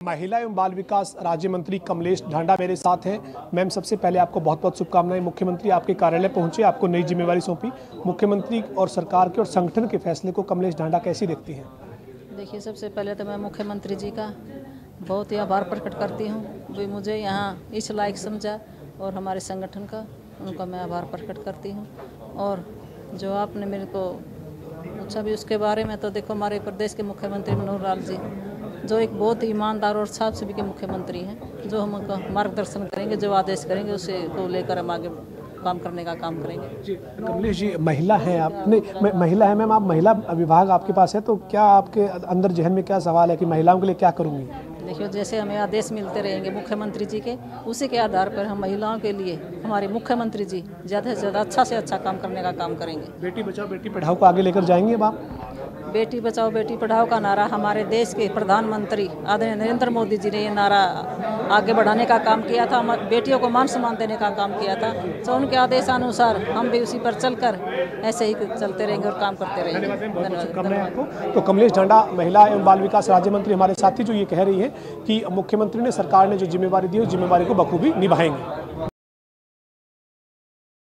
महिला एवं बाल विकास राज्य मंत्री कमलेश ढांडा मेरे साथ हैं। मैम, सबसे पहले आपको बहुत बहुत शुभकामनाएँ। मुख्यमंत्री आपके कार्यालय पहुँचे, आपको नई जिम्मेवारी सौंपी। मुख्यमंत्री और सरकार के और संगठन के फैसले को कमलेश ढांडा कैसी देखती हैं? देखिए, सबसे पहले तो मैं मुख्यमंत्री जी का बहुत ही आभार प्रकट करती हूँ। वे मुझे यहाँ इस लायक समझा और हमारे संगठन का, उनका मैं आभार प्रकट करती हूँ। और जो आपने मेरे को पूछा भी उसके बारे में तो देखो, हमारे प्रदेश के मुख्यमंत्री मनोहर लाल जी जो एक बहुत ईमानदार और साफ़ सभी के मुख्यमंत्री हैं जो हमको मार्गदर्शन करेंगे जो आदेश करेंगे उसे को लेकर हम आगे काम करने का काम करेंगे। जी कमलेश जी महिला हैं आप? नहीं महिला है मैम आप महिला विभाग आपके पास है तो क्या आपके अंदर जहन में क्या सवाल है कि महिलाओं के लिए क्या करूँगी? देखियो जैसे हमें आदेश मिलते रहेंगे मुख्यमंत्री जी के उसी के आधार पर हम महिलाओं के लिए हमारे मुख्यमंत्री जी ज़्यादा से ज़्यादा अच्छा से अच्छा काम करने का काम करेंगे। बेटी बचाओ बेटी पढ़ाओ को आगे लेकर जाएँगे अब आप? बेटी बचाओ बेटी पढ़ाओ का नारा हमारे देश के प्रधानमंत्री आदरणीय नरेंद्र मोदी जी ने ये नारा आगे बढ़ाने का काम किया था बेटियों को मान सम्मान देने का काम किया था। तो उनके आदेशानुसार हम भी उसी पर चलकर ऐसे ही चलते रहेंगे और काम करते रहेंगे। धन्यवाद तो कमलेश ढांडा महिला एवं बाल विकास राज्य मंत्री हमारे साथी जो ये कह रही है कि मुख्यमंत्री ने सरकार ने जो जिम्मेवारी दी है उस जिम्मेवारी को बखूबी निभाएँगे।